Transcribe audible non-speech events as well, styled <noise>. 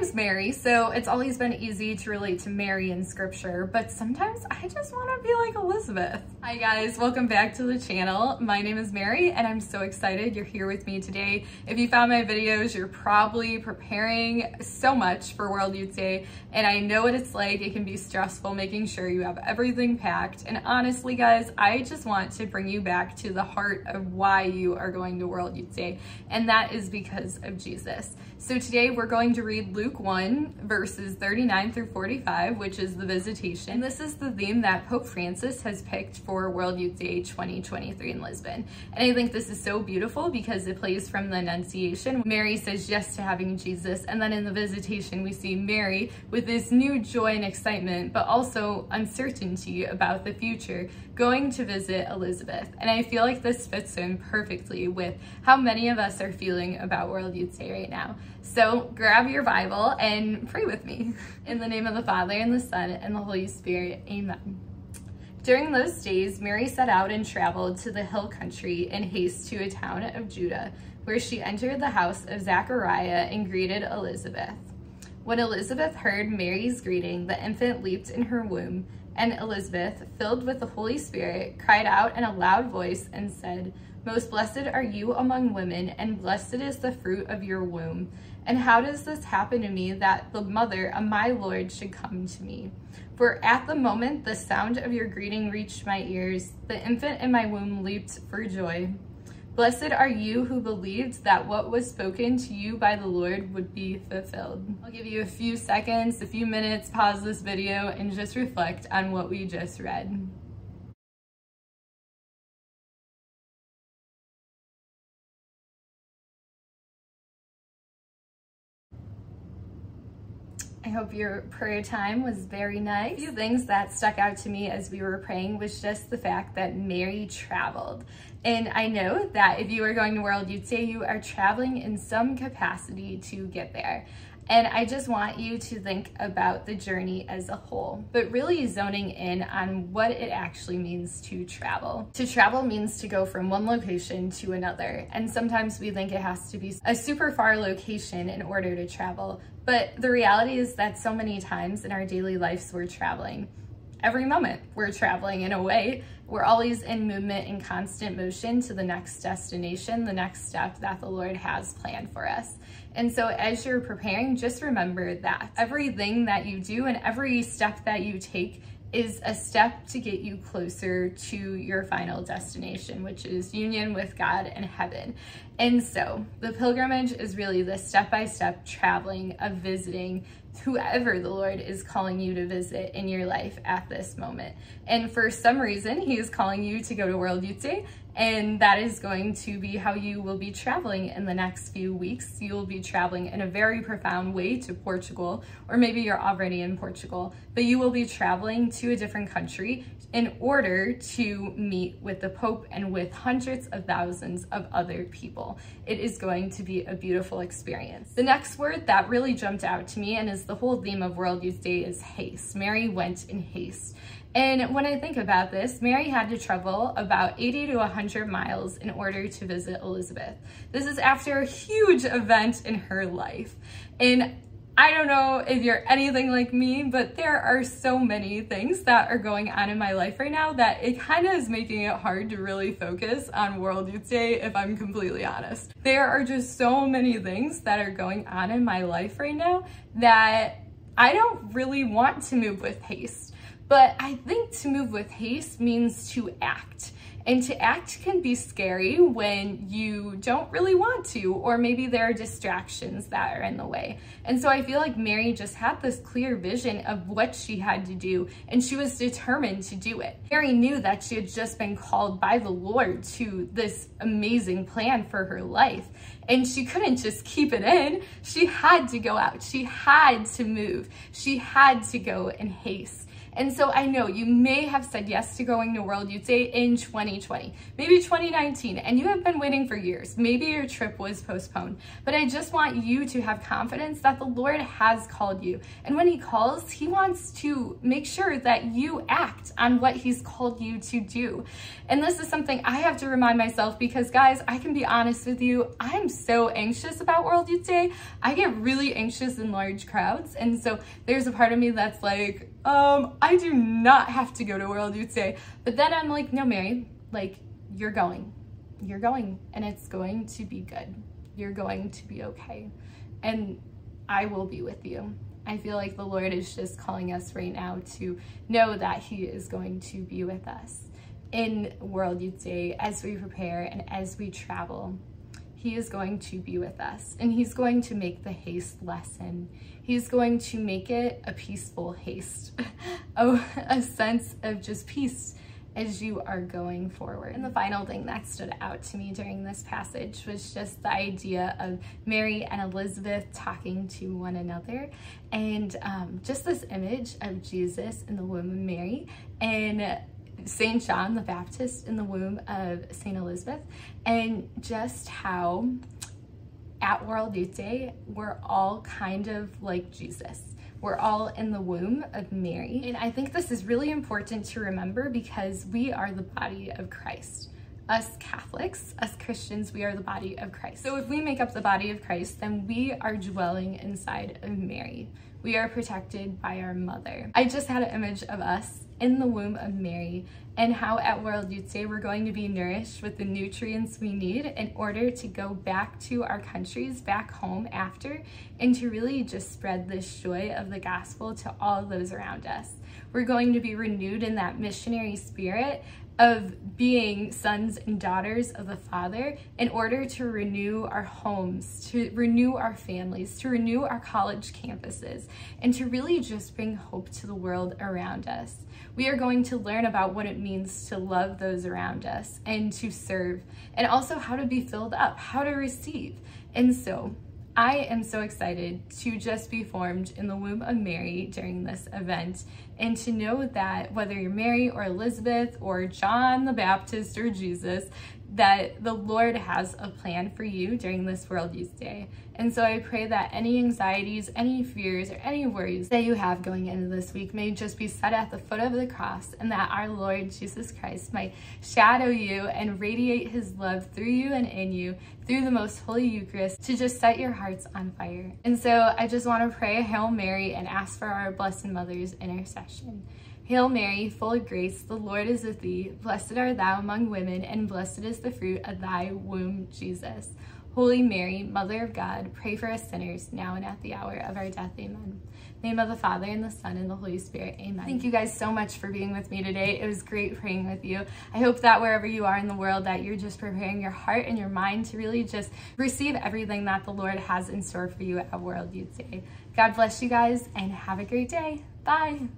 name's Mary, so it's always been easy to relate to Mary in scripture, but sometimes I just want to be like Elizabeth. Hi guys, welcome back to the channel. My name is Mary and I'm so excited you're here with me today. If you found my videos, you're probably preparing so much for World Youth Day and I know what it's like. It can be stressful making sure you have everything packed. And honestly guys, I just want to bring you back to the heart of why you are going to World Youth Day and that is because of Jesus. So today we're going to read Luke 1 verses 39 through 45, which is the visitation. And This is the theme that Pope Francis has picked for World Youth Day 2023 in Lisbon. And I think this is so beautiful because it plays from the Annunciation. Mary says yes to having Jesus. And then in the visitation, we see Mary with this new joy and excitement, but also uncertainty about the future, going to visit Elizabeth. And I feel like this fits in perfectly with how many of us are feeling about World Youth Day right now. So grab your Bible and pray with me. In the name of the Father, and the Son, and the Holy Spirit, amen. During those days, Mary set out and traveled to the hill country in haste to a town of Judah, where she entered the house of Zachariah and greeted Elizabeth. When Elizabeth heard Mary's greeting, the infant leaped in her womb, and Elizabeth, filled with the Holy Spirit, cried out in a loud voice and said, most blessed are you among women, and blessed is the fruit of your womb. And how does this happen to me that the mother of my Lord should come to me? For at the moment the sound of your greeting reached my ears, the infant in my womb leaped for joy. Blessed are you who believed that what was spoken to you by the Lord would be fulfilled. I'll give you a few seconds, a few minutes, pause this video, and just reflect on what we just read. I hope your prayer time was very nice. A few things that stuck out to me as we were praying was just the fact that Mary traveled. And I know that if you are going to World Youth Day you are traveling in some capacity to get there. And I just want you to think about the journey as a whole, but really zoning in on what it actually means to travel. To travel means to go from one location to another. And sometimes we think it has to be a super far location in order to travel. But the reality is that so many times in our daily lives, we're traveling. Every moment we're traveling in a way. We're always in movement and constant motion to the next destination, the next step that the Lord has planned for us. And so as you're preparing, just remember that everything that you do and every step that you take is a step to get you closer to your final destination, which is union with God and heaven. And so the pilgrimage is really the step-by-step traveling of visiting whoever the Lord is calling you to visit in your life at this moment. And for some reason, he is calling you to go to World Youth Day and that is going to be how you will be traveling in the next few weeks. You will be traveling in a very profound way to Portugal, or maybe you're already in Portugal, but you will be traveling to a different country in order to meet with the Pope and with hundreds of thousands of other people. It is going to be a beautiful experience. The next word that really jumped out to me and is the whole theme of World Youth Day is haste. Mary went in haste. And when I think about this, Mary had to travel about 80 to 100 miles in order to visit Elizabeth. This is after a huge event in her life. And I don't know if you're anything like me, but there are so many things that are going on in my life right now that it kind of is making it hard to really focus on World Youth Day, if I'm completely honest. There are just so many things that are going on in my life right now that I don't really want to move with haste. But I think to move with haste means to act. And to act can be scary when you don't really want to, or maybe there are distractions that are in the way. And so I feel like Mary just had this clear vision of what she had to do, and she was determined to do it. Mary knew that she had just been called by the Lord to this amazing plan for her life. And she couldn't just keep it in. She had to go out. She had to move. She had to go in haste. And so I know you may have said yes to going to World Youth Day in 2020, maybe 2019, and you have been waiting for years. Maybe your trip was postponed, but I just want you to have confidence that the Lord has called you. And when he calls, he wants to make sure that you act on what he's called you to do. And this is something I have to remind myself because guys, I can be honest with you, I'm so anxious about World Youth Day. I get really anxious in large crowds. And so there's a part of me that's like, um, I do not have to go to World Youth Day. But then I'm like, no, Mary, like you're going, you're going and it's going to be good. You're going to be okay. And I will be with you. I feel like the Lord is just calling us right now to know that he is going to be with us in World Youth Day as we prepare and as we travel. He is going to be with us and he's going to make the haste lessen. He's going to make it a peaceful haste, <laughs> oh, a sense of just peace as you are going forward. And the final thing that stood out to me during this passage was just the idea of Mary and Elizabeth talking to one another and um, just this image of Jesus and the woman Mary and St. John the Baptist in the womb of St. Elizabeth and just how at World Youth Day, we're all kind of like Jesus. We're all in the womb of Mary. And I think this is really important to remember because we are the body of Christ. Us Catholics, us Christians, we are the body of Christ. So if we make up the body of Christ, then we are dwelling inside of Mary. We are protected by our mother. I just had an image of us in the womb of Mary and how at World Youth Day we're going to be nourished with the nutrients we need in order to go back to our countries, back home after, and to really just spread this joy of the gospel to all those around us. We're going to be renewed in that missionary spirit of being sons and daughters of the Father in order to renew our homes, to renew our families, to renew our college campuses, and to really just bring hope to the world around us. We are going to learn about what it means to love those around us and to serve, and also how to be filled up, how to receive. And so, I am so excited to just be formed in the womb of Mary during this event and to know that whether you're Mary or Elizabeth or John the Baptist or Jesus, that the Lord has a plan for you during this World Youth Day. And so I pray that any anxieties, any fears, or any worries that you have going into this week may just be set at the foot of the cross and that our Lord Jesus Christ might shadow you and radiate his love through you and in you through the most holy Eucharist to just set your hearts on fire. And so I just want to pray Hail Mary and ask for our Blessed Mother's intercession. Hail Mary, full of grace, the Lord is with thee. Blessed art thou among women, and blessed is the fruit of thy womb, Jesus. Holy Mary, Mother of God, pray for us sinners, now and at the hour of our death. Amen. name of the Father, and the Son, and the Holy Spirit. Amen. Thank you guys so much for being with me today. It was great praying with you. I hope that wherever you are in the world, that you're just preparing your heart and your mind to really just receive everything that the Lord has in store for you at World Youth Day. God bless you guys, and have a great day. Bye.